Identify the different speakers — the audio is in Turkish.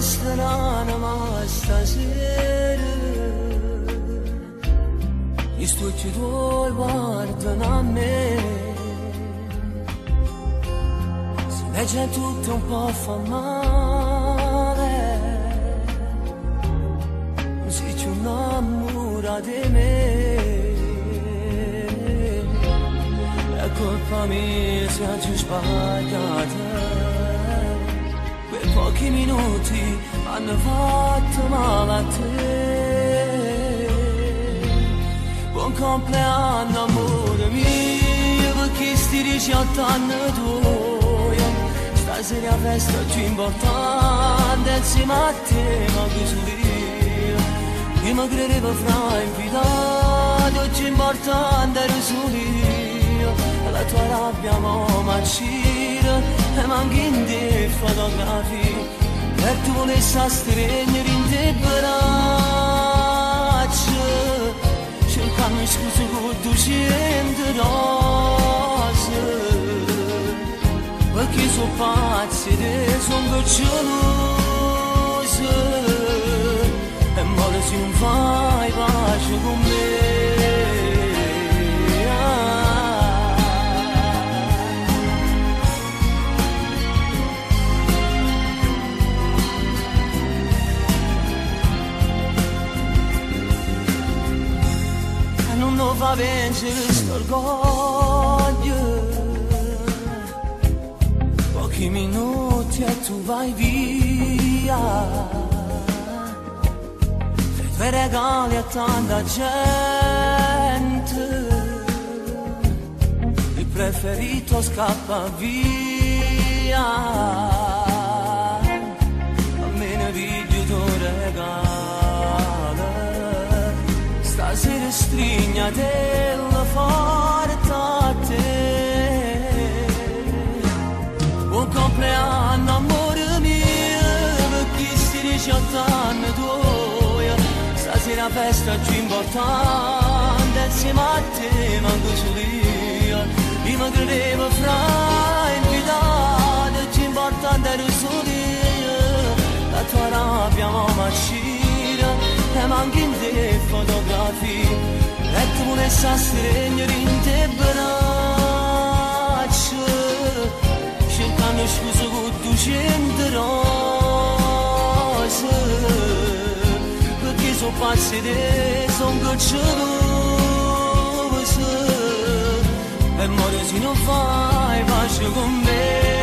Speaker 1: strana ma stasera Gli stucci tuoi guardano a me Si legge tutto un po' fa male Si ci innamora di me È colpa mia se sbagliato Quei pochi minuti hanno fatto male a te Buon compleanno amore mio Perché sti 18 anni tuoi Stasera festa più importante Insieme a te ma così io mi credevo fra invitato Oggi importante ero La tua rabbia mo m'accira E manchi te fotografi Per tu volessi stringere in te braccia Cercando scusa con duecento rose Perché sono pazzi e sono gelosa Non lo fa vincere st'orgoglio Pochi minuti e tu vai via. Fai due regali a tanta gente Il preferito scappa via strignatella forte a te Buon compleanno amore mio Perché sti 18 anni tuoi Stasera festa più importante Insieme a te manco solo io Io mi credevo fra invitato Più importante ero solo io La tua rabbia mo m'accira E manchi in une sa srenjërinte braçë Shërkanë shkuzogu të shenë dërasë Këkizo pasire zonë gëqëllësë E mërë zinë vaj bashkë gëmbërë